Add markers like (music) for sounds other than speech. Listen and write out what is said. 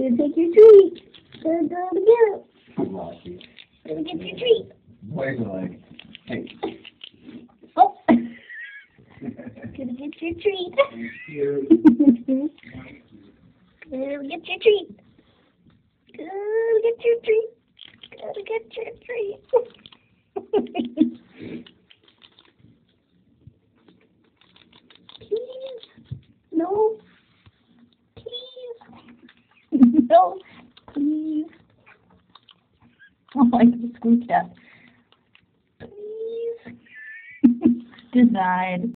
Gonna take your treat. Gonna go to get your treat. Wait a minute. Hey. Oh. Gonna get your treat. Gonna get your treat. Gonna get your treat. Gonna get your treat. Please. No. No. Please. Oh, I squeaked out. Please. (laughs) Denied.